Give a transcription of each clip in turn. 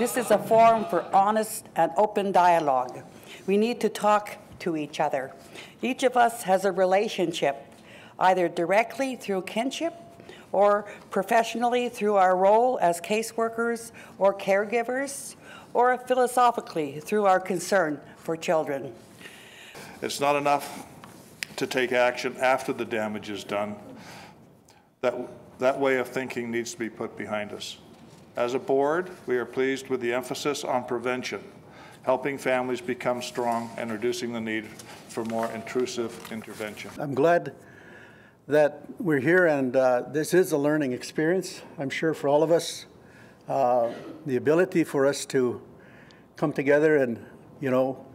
This is a forum for honest and open dialogue. We need to talk to each other. Each of us has a relationship, either directly through kinship or professionally through our role as caseworkers or caregivers, or philosophically through our concern for children. It's not enough to take action after the damage is done. That, that way of thinking needs to be put behind us. As a board, we are pleased with the emphasis on prevention, helping families become strong and reducing the need for more intrusive intervention. I'm glad that we're here and uh, this is a learning experience, I'm sure, for all of us. Uh, the ability for us to come together and, you know,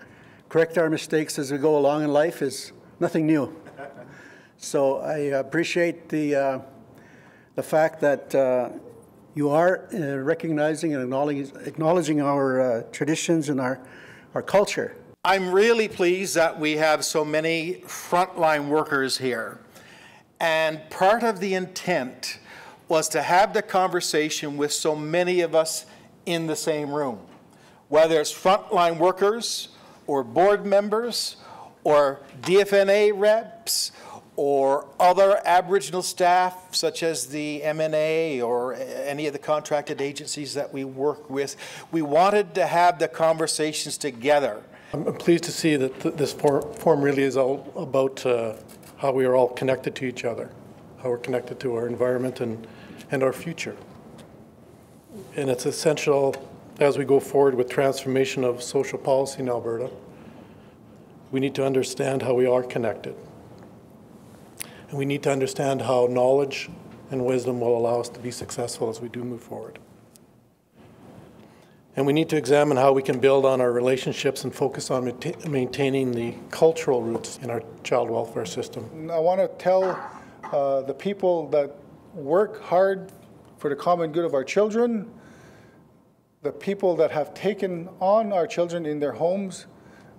correct our mistakes as we go along in life is nothing new. So I appreciate the, uh, the fact that uh, you are uh, recognizing and acknowledging, our uh, traditions and our, our culture. I'm really pleased that we have so many frontline workers here. And part of the intent was to have the conversation with so many of us in the same room, whether it's frontline workers or board members or DFNA reps or other Aboriginal staff, such as the MNA or any of the contracted agencies that we work with. We wanted to have the conversations together. I'm pleased to see that th this forum really is all about uh, how we are all connected to each other, how we're connected to our environment and, and our future. And it's essential as we go forward with transformation of social policy in Alberta, we need to understand how we are connected. And we need to understand how knowledge and wisdom will allow us to be successful as we do move forward. And we need to examine how we can build on our relationships and focus on maintaining the cultural roots in our child welfare system. I want to tell uh, the people that work hard for the common good of our children, the people that have taken on our children in their homes,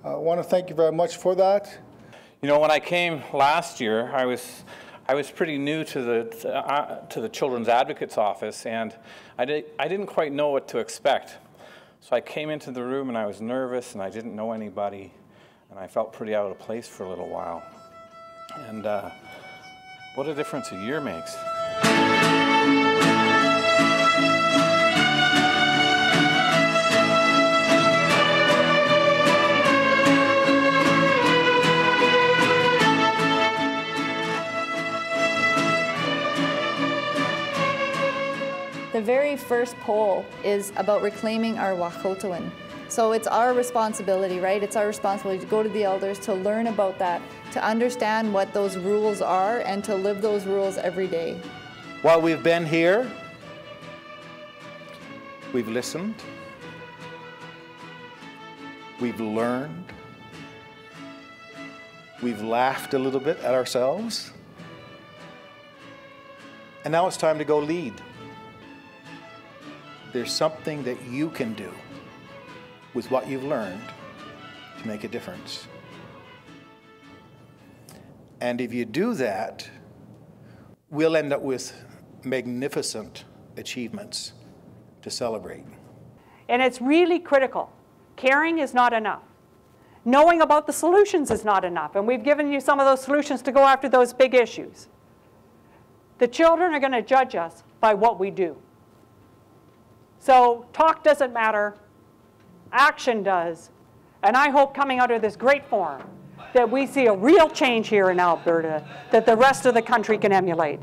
I want to thank you very much for that. You know, when I came last year, I was I was pretty new to the uh, to the Children's Advocate's office, and I did I didn't quite know what to expect. So I came into the room and I was nervous and I didn't know anybody and I felt pretty out of place for a little while. And uh, what a difference a year makes. The very first poll is about reclaiming our Wahkohtowin. So it's our responsibility, right? It's our responsibility to go to the elders, to learn about that, to understand what those rules are, and to live those rules every day. While we've been here, we've listened, we've learned, we've laughed a little bit at ourselves, and now it's time to go lead there's something that you can do with what you've learned to make a difference. And if you do that, we'll end up with magnificent achievements to celebrate. And it's really critical. Caring is not enough. Knowing about the solutions is not enough. And we've given you some of those solutions to go after those big issues. The children are going to judge us by what we do. So talk doesn't matter, action does. And I hope coming out of this great forum that we see a real change here in Alberta that the rest of the country can emulate.